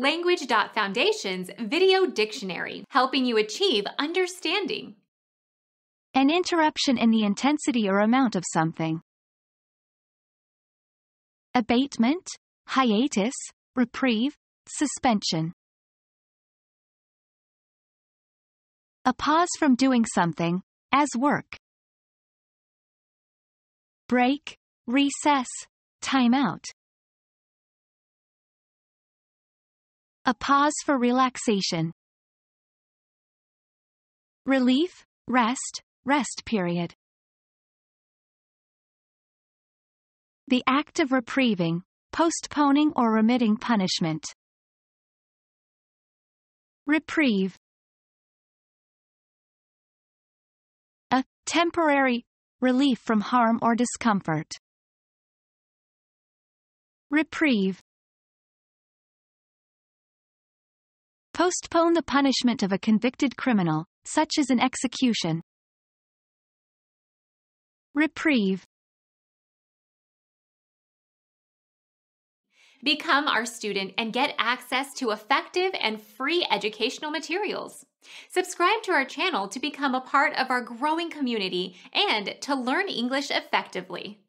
Language.Foundation's Video Dictionary, helping you achieve understanding. An interruption in the intensity or amount of something. Abatement, hiatus, reprieve, suspension. A pause from doing something, as work. Break, recess, time A pause for relaxation. Relief, rest, rest period. The act of reprieving, postponing or remitting punishment. Reprieve. A temporary relief from harm or discomfort. Reprieve. Postpone the punishment of a convicted criminal, such as an execution. Reprieve. Become our student and get access to effective and free educational materials. Subscribe to our channel to become a part of our growing community and to learn English effectively.